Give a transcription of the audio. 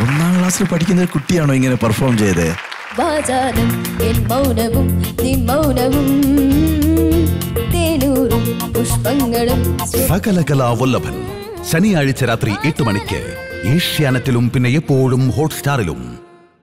ക്ലാസ്സിൽ പഠിക്കുന്ന ഒരു കുട്ടിയാണോ ഇങ്ങനെ പെർഫോം ചെയ്തത് വാചാലം എൻ മൗനവും നിൻ മൗനവും തേനൂറും പുഷ്പങ്ങളും. ശനിയാഴ്ച രാത്രി എട്ട് മണിക്ക് ഏഷ്യാനെറ്റിലും പിന്നെ എപ്പോഴും ഹോട്ട്സ്റ്റാറിലും.